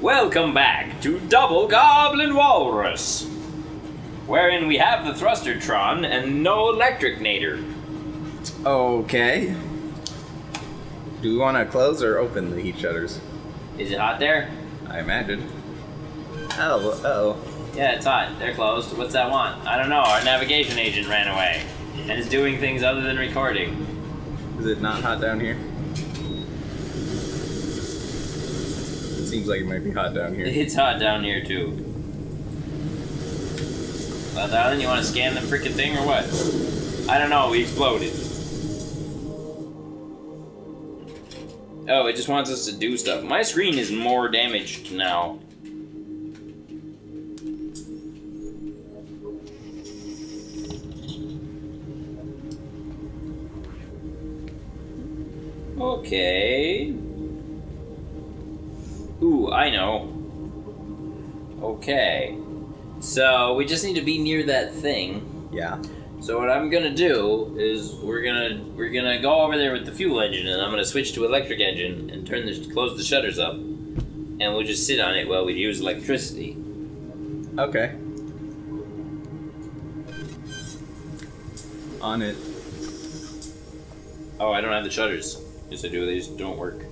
Welcome back to Double Goblin Walrus, wherein we have the Thrustertron and no Electric Nader. Okay. Do we want to close or open the heat shutters? Is it hot there? I imagine. Oh, oh. Yeah, it's hot. They're closed. What's that want? I don't know. Our navigation agent ran away and is doing things other than recording. Is it not hot down here? Seems like it might be hot down here. It's hot down here too. Well, darling, you want to scan the freaking thing or what? I don't know. We exploded. Oh, it just wants us to do stuff. My screen is more damaged now. Okay. Ooh, I know. Okay. So we just need to be near that thing. Yeah. So what I'm gonna do is we're gonna we're gonna go over there with the fuel engine, and I'm gonna switch to electric engine and turn the close the shutters up, and we'll just sit on it while we use electricity. Okay. On it. Oh, I don't have the shutters. Yes, I do. They just don't work.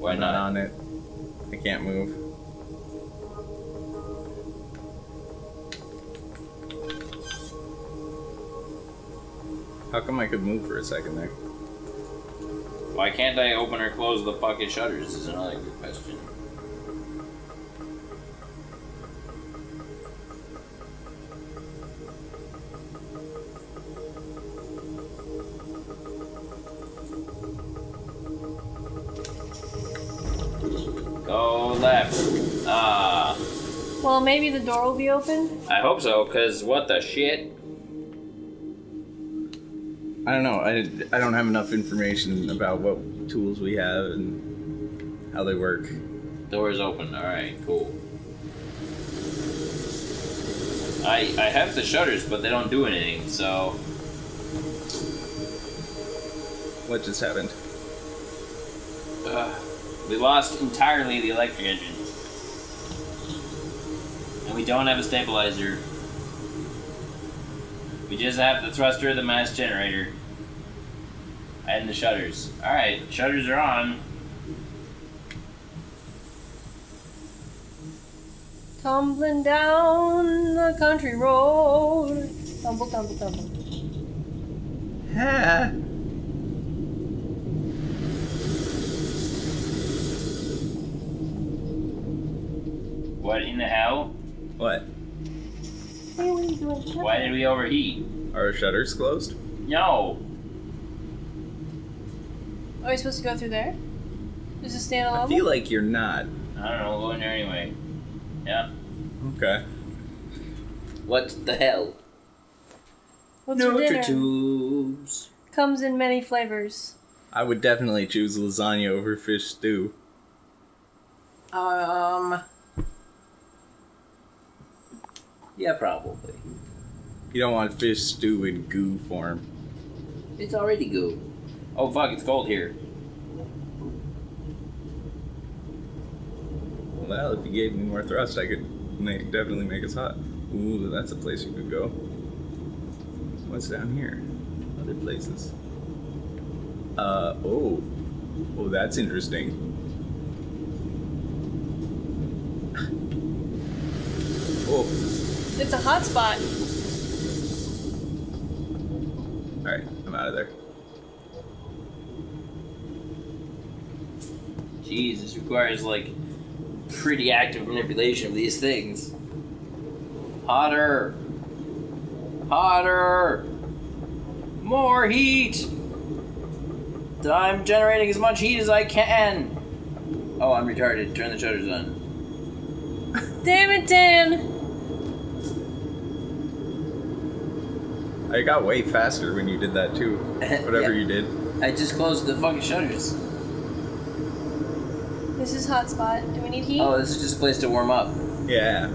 Why I'm not? on it. I can't move. How come I could move for a second there? Why can't I open or close the fucking shutters? Is another good question. Well, maybe the door will be open. I hope so. Cause what the shit? I don't know. I, I don't have enough information about what tools we have and how they work. Door's open. All right, cool. I I have the shutters, but they don't do anything. So What just happened? uh, we lost entirely the electric engine, and we don't have a stabilizer. We just have the thruster, the mass generator, and the shutters. All right, shutters are on. Tumbling down the country road. Tumble, tumble, tumble. Ha! What in the hell? What? Hey, what are you doing? Why did we overheat? Are our shutters closed? No. Are we supposed to go through there? Is it stand I feel like you're not. I don't know. We'll go in there anyway. Yeah. Okay. What the hell? What's for dinner? tubes. Comes in many flavors. I would definitely choose lasagna over fish stew. Um. Yeah, probably. You don't want fish stew in goo form. It's already goo. Oh fuck! It's cold here. Well, if you gave me more thrust, I could make, definitely make us hot. Ooh, that's a place you could go. What's down here? Other places. Uh, oh. Oh, that's interesting. oh, It's a hot spot. alright, I'm out of there. Jeez, this requires like pretty active manipulation of these things. Hotter. Hotter. More heat. I'm generating as much heat as I can. Oh, I'm retarded. Turn the shutters on. Damn it, Dan! I got way faster when you did that too. Whatever Yeah. you did. I just closed the fucking shutters. This is hot spot. Do we need heat? Oh, this is just a place to warm up. Yeah.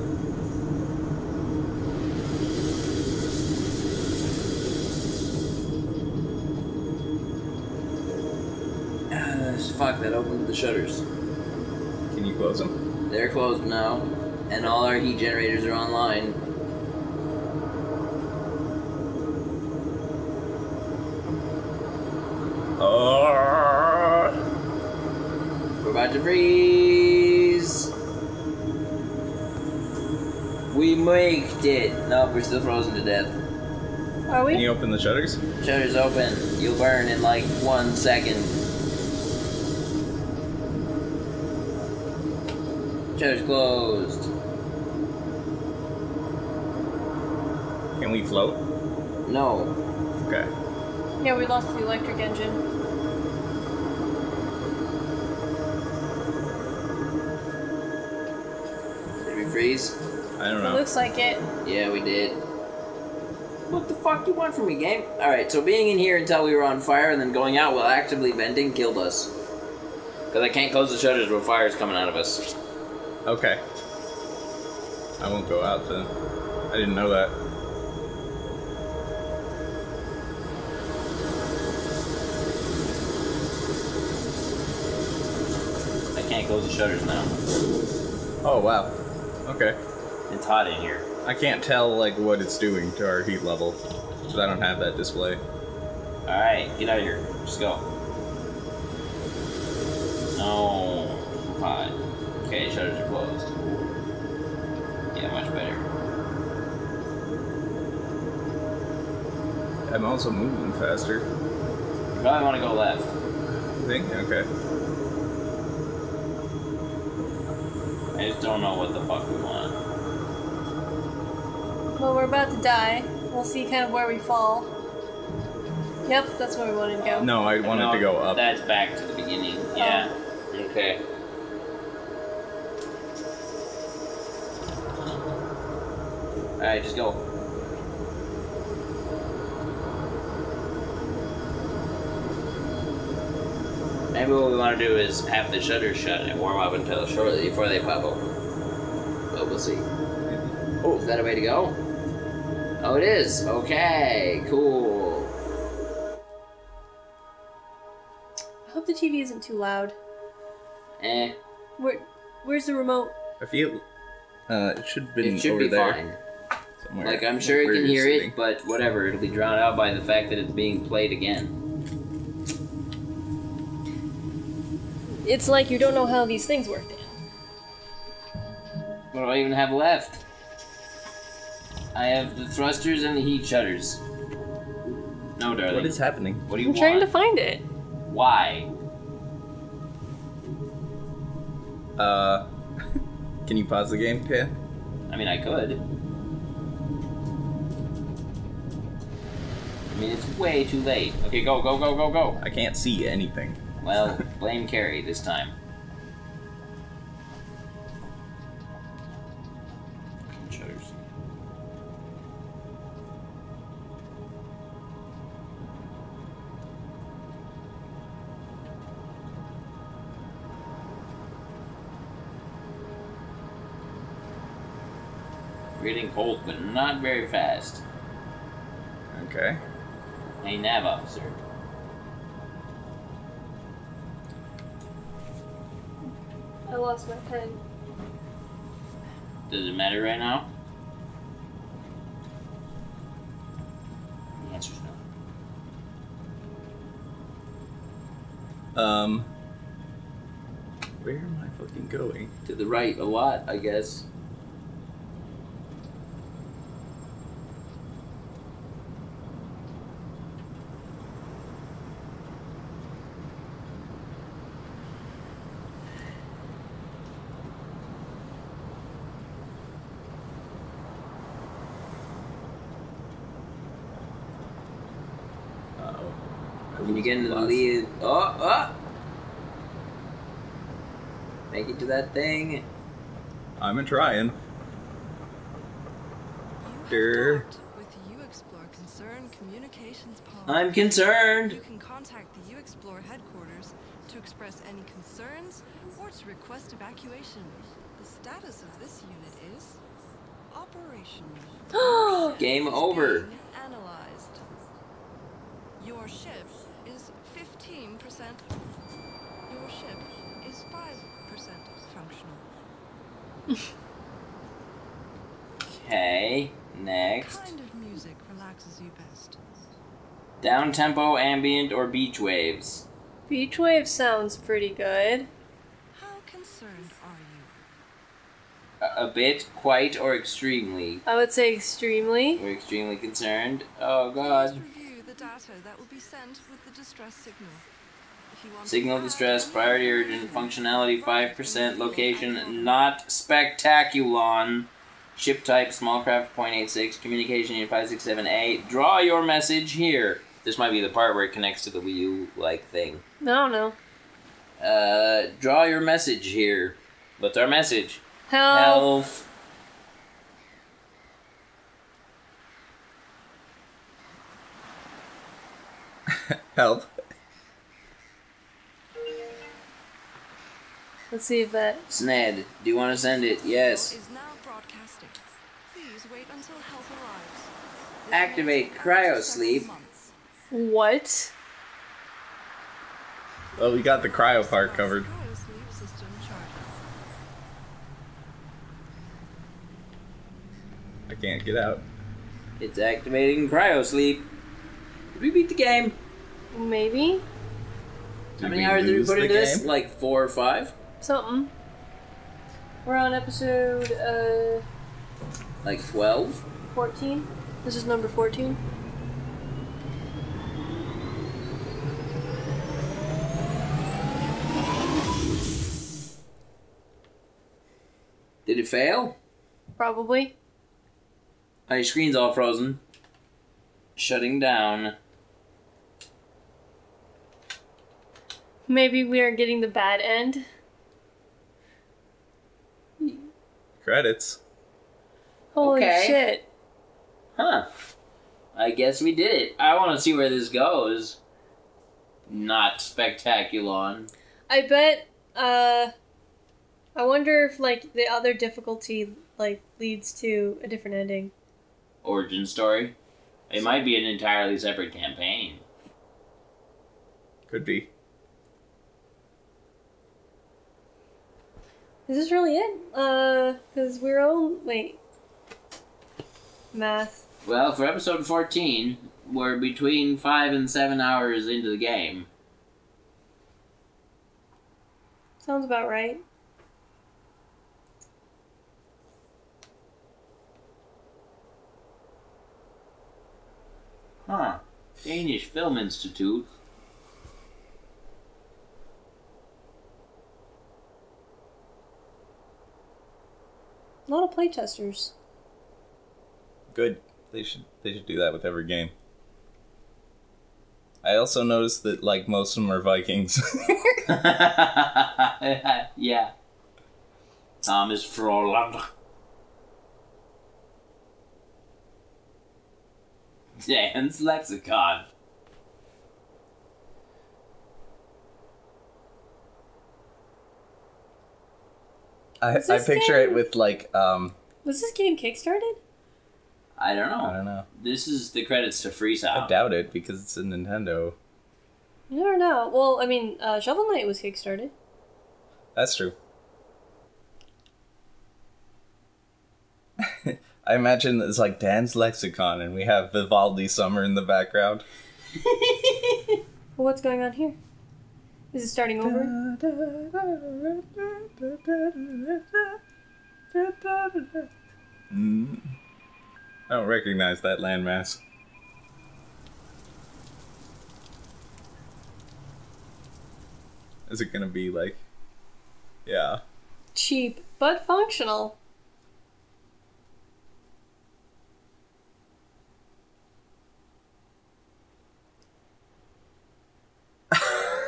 Ah, fuck, that opened the shutters. Can you you close them? They're closed now, and all our heat generators are online. We're about to freeze. We made it. No, we're still frozen to death. Are we? Can you open the shutters? Shutters open. You'll burn in like one second. Shutters closed. Can we float? No. Okay. Yeah, we lost the electric engine. Did we freeze? I don't It know. looks like it. Yeah, we did. What the fuck do you want from me, game? Alright, so being in here until we were on fire and then going out while actively venting killed us. Because I can't close the shutters where fire's coming out of us. Okay. I won't go out then. I didn't know that. Can't close the shutters now. Oh wow. Okay. It's hot in here. I can't tell like what it's doing to our heat level because I don't have that display. Alright, get out of here. Just go. No. Hot. Okay, shutters are closed. Yeah, much better. I'm also moving faster. You probably want to go left. I think. Okay. I just don't know what the fuck we want. Well, we're about to die. We'll see kind of where we fall. Yep, that's where we wanted to go. No, I wanted No, to go up. That's back to the beginning. Yeah. Oh. Okay. Alright, just go. Maybe what we want to do is have the shutters shut and warm up until shortly before they pop open. But we'll see. Oh, is that a way to go? Oh, it is. Okay, cool. I hope the TV isn't too loud. Eh, Where, where's the remote? I feel. Uh, it should have been it should over be there fine. somewhere. Like I'm sure it can hear sitting. it, but whatever. It'll be drowned out by the fact that it's being played again. It's like you don't know how these things work. Dan. What do I even have left? I have the thrusters and the heat shutters. No, darling. What is happening? What do you I'm trying to find it. Why? Uh, can you pause the game, Ken? I mean, I could. I mean, it's way too late. Okay, go, go, go, go, go. I can't see anything. Well, blame Carrie this time. Shutters. Getting cold, but not very fast. Okay. Hey, nav officer. I lost my pen. Does it matter right now? The answer's no. Um. Where am I fucking going? To the right a lot, I guess. When you get into the lead, oh, oh! Make it to that thing. I'm a trying. You Sure. with U-Explore Concern Communications Policy. I'm concerned. You can contact the U-Explore headquarters to express any concerns or to request evacuation. The status of this unit is operational. Game over. Analyzed. Your ship is 15%. Your ship is 5% functional. Okay, next. What kind of music relaxes you best? Down tempo, ambient, or beach waves. Beach wave sounds pretty good. How concerned are you? A, a bit, quite, or extremely. I would say extremely. We're extremely concerned. Oh Please god. review the data that will be sent with the distress signal. If you want to Signal distress, priority urgent, functionality 5%, location not spectaculon. Ship type small craft 0.86, communication in 567A. Draw your message here. This might be the part where it connects to the Wii U like thing. No, don't. Uh, draw your message here. What's our message? Help. Health. Help. Let's see if that. Sned, do you want to send it? Yes. Is now broadcasting. Please wait until help arrives. This may Activate take cryo sleep. What? Well, we got the cryo part covered. Cryo system charging. I can't get out. It's activating cryo sleep. Did we beat the game? Maybe? How many hours did we put the into this? game? Like four or five? Something. We're on episode uh Like 12? 14. This is number 14. Did it fail? Probably. My screen's all frozen. Shutting down. Maybe we are getting the bad end. Credits. Holy Okay. shit. Huh. I guess we did it. I want to see where this goes. Not spectaculon. I bet uh I wonder if like the other difficulty like leads to a different ending. Origin story. It might be an entirely separate campaign. Could be. Is this really it? Uh cuz we're all wait. Math. Well, for episode 14, we're between 5 and 7 hours into the game. Sounds about right. Huh. Danish Film Institute. A lot of playtesters. Good. They should they should do that with every game. I also noticed that like most of them are Vikings. yeah. Thomas Froland. Dan's Lexicon. I, I this picture it with like um Was this game kickstarted? I don't know. I don't know. This is the credits to Freeze Out. I doubt it because it's a Nintendo. I don't know. Well, I mean, uh, Shovel Knight was kickstarted. That's true. I imagine it's like Dan's lexicon, and we have Vivaldi Summer in the background. Well, what's going on here? Is it starting over? Mm. I don't recognize that landmass. Is it gonna be like, yeah? Cheap, but functional.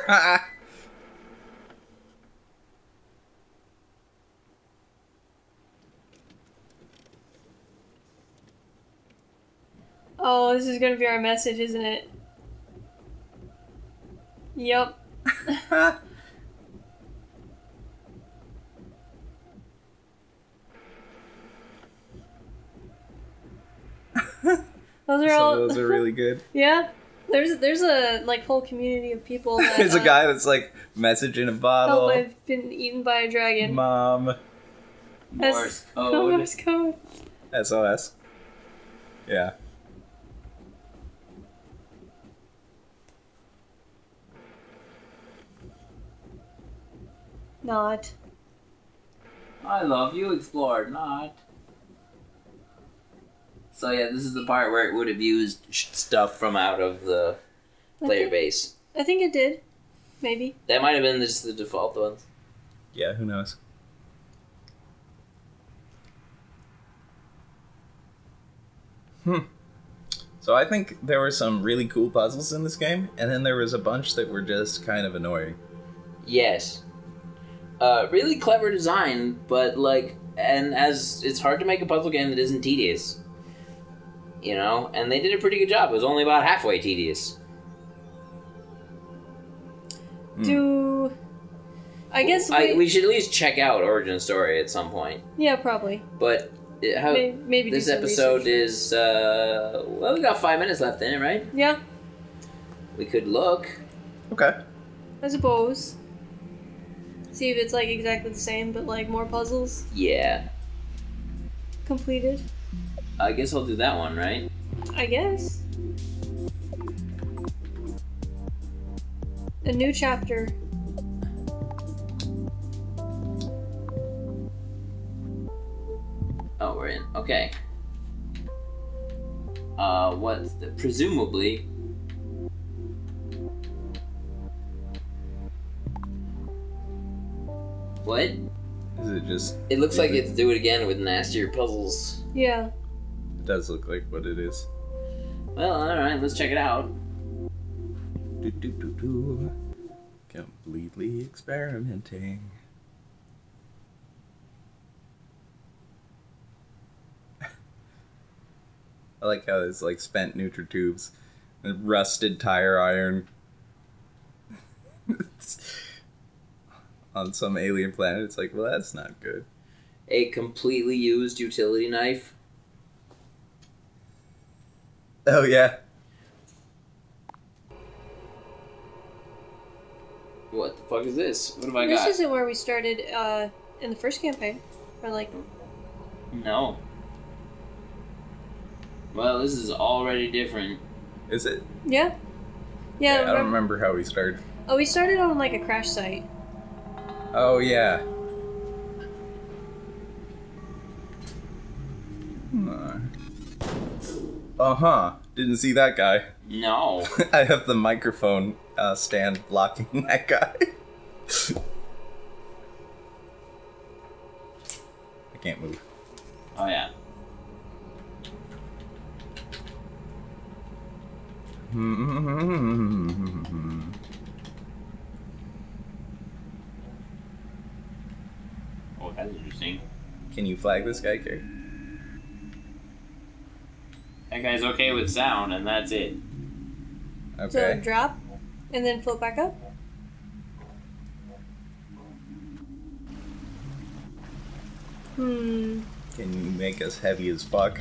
Oh, this is gonna be our message, isn't it? Yep. Those are Some all. of those are really good. yeah. There's there's a like whole community of people. That, There's a uh, guy that's like messaging in a Help! bottle. I've been eaten by a dragon. Mom. That's- Morse Oh, code. Morse code. SOS. Yeah. Not. I love you, explored, not. So yeah, this is the part where it would have used stuff from out of the player Okay. base. I think it did. Maybe. That might have been just the default ones. Yeah, who knows? Hmm. So I think there were some really cool puzzles in this game, and then there was a bunch that were just kind of annoying. Yes. Uh, really clever design, but like, and as it's hard to make a puzzle game that isn't tedious. You know, and they did a pretty good job. It was only about halfway tedious. Hmm. Do. I guess. I, we, we should at least check out Origin Story at some point. yeah, probably. But how Maybe, maybe do this some episode research. is uh, well, we got five minutes left in it, right? Yeah, We could look. Okay. I suppose. See if it's like exactly the same, but like more puzzles Yeah, completed. I guess I'll do that one, right? I guess. A new chapter. Oh, we're in. Okay. Uh, what's the, presumably. What? Is it just? It looks like it's do it again with nastier puzzles. Yeah. It does look like what it is. Well, alright, let's check it out. Do, do, do, do. Completely experimenting. I like how there's like spent NutriTubes and rusted tire iron on some alien planet. It's like, well, that's not good. A completely used utility knife. Oh yeah, What the fuck is this? What have I this got? This isn't where we started uh, in the first campaign. Or like, No. Well, this is already different. is it? yeah, I yeah. I don't remember- remember how we started. Oh, we started on like a crash site. Oh yeah. Uh huh. Didn't see that guy. No. I have the microphone uh, stand blocking that guy. I can't move. Oh yeah. Oh, that's interesting. Can you flag this guy, Carrie? That guy's okay with sound, and that's it. Okay. So drop, and then float back up. Hmm. Can you make us heavy as fuck?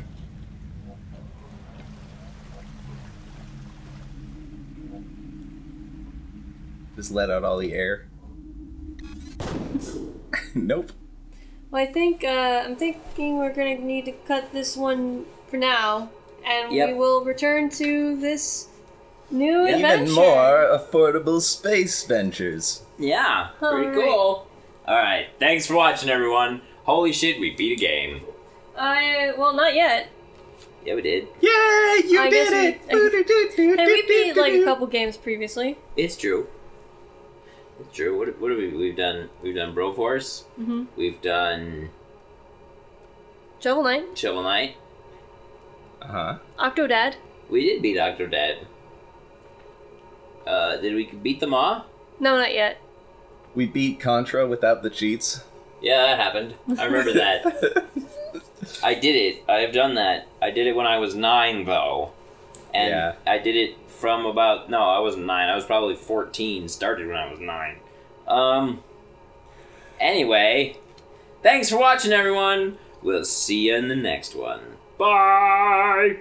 Just let out all the air. nope. Well, I think uh, I'm thinking we're gonna need to cut this one for now, and we will return to this new Even adventure. Even more affordable space ventures. Yeah, pretty Alright. cool. Alright, thanks for watching, everyone. Holy shit, we beat a game. I well, not yet. Yeah, we did. Yay! You I did it! we- Hey, we beat like a couple games previously. It's true. It's true. What, what have we? We've done. We've done Broforce. Mm-hmm. We've done Shovel Knight, Shovel Knight. Uh huh. Octodad. We did beat Octodad. Uh, did we beat them all? No, not yet. We beat Contra without the cheats. Yeah, that happened. I remember that. I did it. I have done that. I did it when I was nine, though. And Yeah. I did it from about no, I wasn't nine. I was probably fourteen. Started when I was nine. Um. Anyway, thanks for watching, everyone. We'll see you in the next one. Bye.